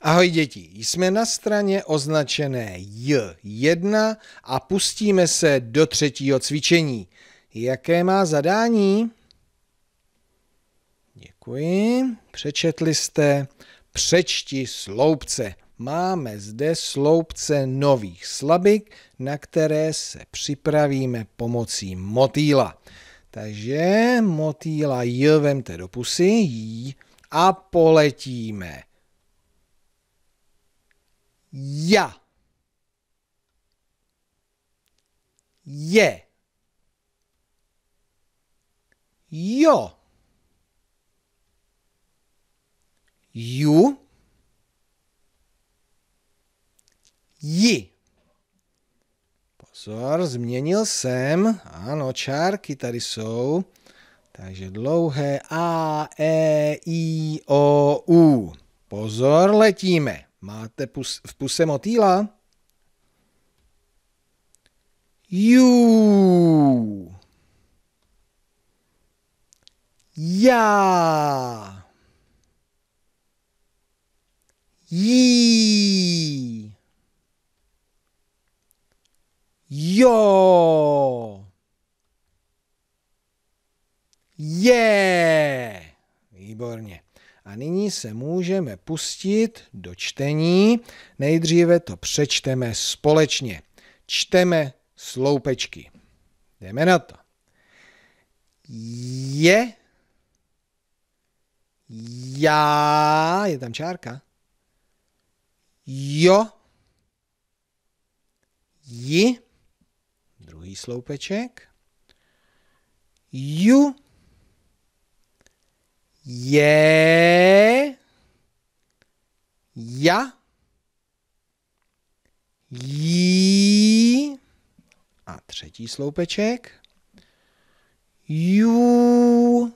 Ahoj děti, jsme na straně označené J1 a pustíme se do třetího cvičení. Jaké má zadání? Děkuji. Přečetli jste Přečti sloupce. Máme zde sloupce nových slabik, na které se připravíme pomocí motýla. Takže motýla J vemte do pusy a poletíme. Ja. Je. Jo. Ju. Ji. Pozor, změnil jsem. Ano, čárky tady jsou. Takže dlouhé A, E, I, O, U. Pozor, letíme. Máte pus, v puse motýla? Jú. Já. Jí. Jo. Je. Nyní se můžeme pustit do čtení. Nejdříve to přečteme společně. Čteme sloupečky. Jdeme na to. Je, já, je tam čárka, jo, ji, druhý sloupeček, ju, je, ja, jí a třetí sloupeček, ju,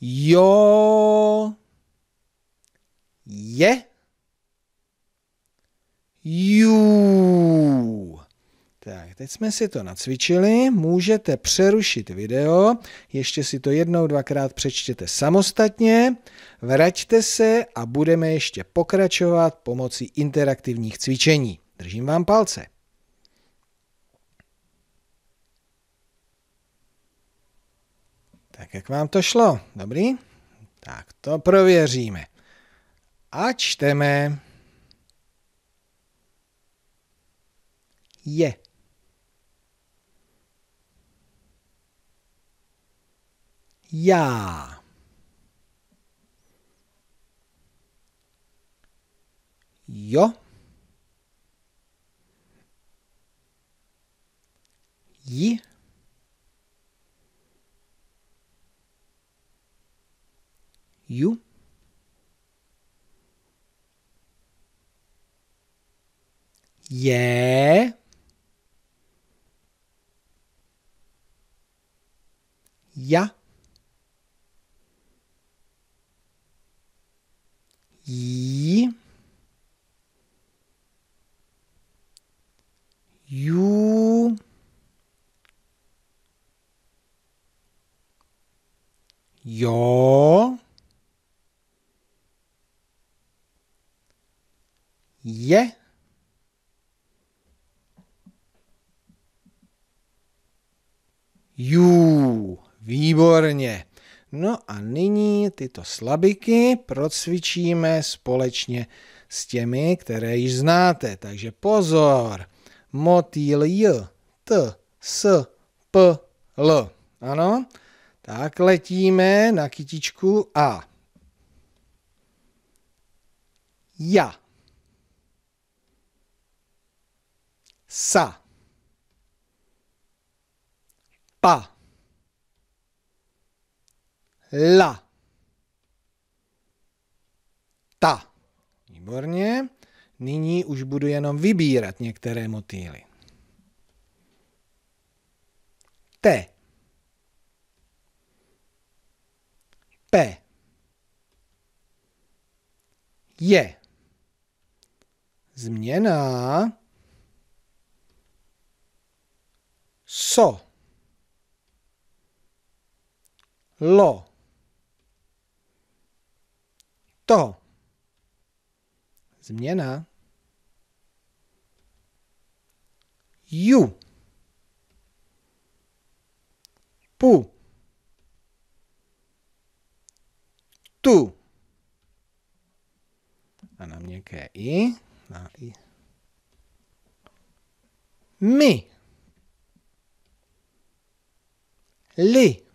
jo, je, ju. Tak, teď jsme si to nacvičili, můžete přerušit video, ještě si to jednou, dvakrát přečtěte samostatně, vraťte se a budeme ještě pokračovat pomocí interaktivních cvičení. Držím vám palce. Tak jak vám to šlo? Dobrý? Tak to prověříme. A čteme. Je. Já. Jo. Ji. Ju. Je. Ja. J. Ju. Jo. Je. Jú, výborně. No a nyní tyto slabiky procvičíme společně s těmi, které již znáte. Takže pozor, motýl J, T, S, P, L. Ano, tak letíme na kytičku A. Ja. Sa. Pa la. Ta. Výborně. Nyní už budu jenom vybírat některé motýly. T. P. Je. Změna. So. Lo. To, Změna. Ju. Pu. Tu. A na měkké i. Na i. My. Li.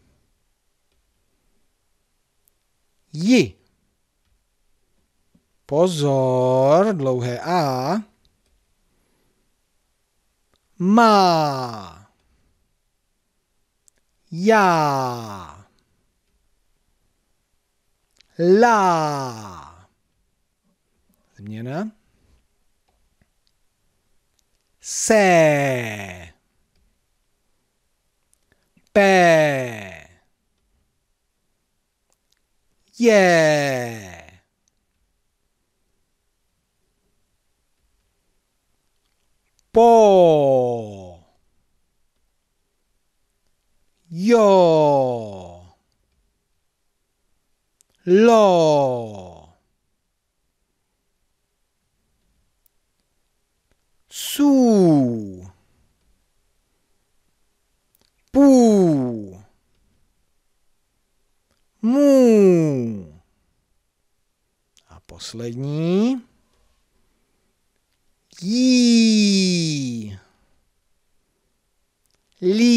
Ji. Pozor, dlouhé A. Má. Já. La. Změna. Se. P. Je. Jo. Lo. Su. Pu. Mu. A poslední. Jí. Lí.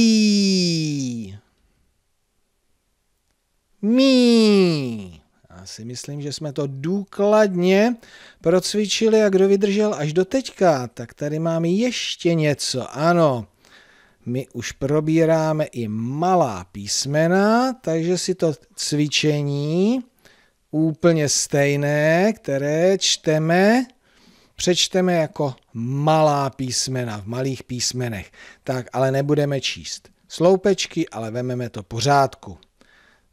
Mí. Já si myslím, že jsme to důkladně procvičili a kdo vydržel až do teďka, tak tady máme ještě něco. Ano, my už probíráme i malá písmena, takže si to cvičení úplně stejné, které čteme, přečteme jako malá písmena, v malých písmenech. Tak, ale nebudeme číst sloupečky, ale vememe to pořádku.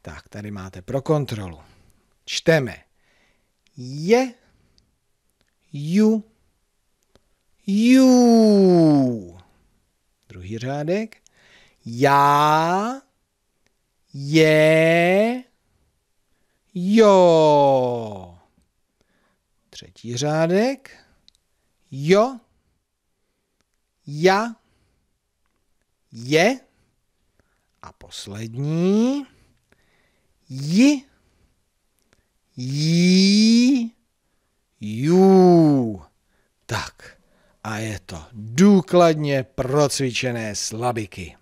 Tak, tady máte pro kontrolu. Čteme. Je, ju, ju. Druhý řádek. Já, je, jo. Třetí řádek. Jo, ja, je. A poslední. Ji, jí, jú. Tak, a je to důkladně procvičené slabiky.